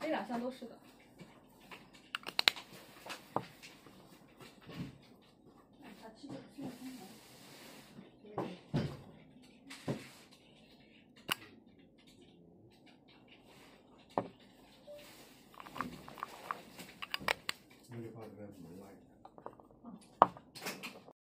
这两项都是的。 그 럼, 뭘로 할?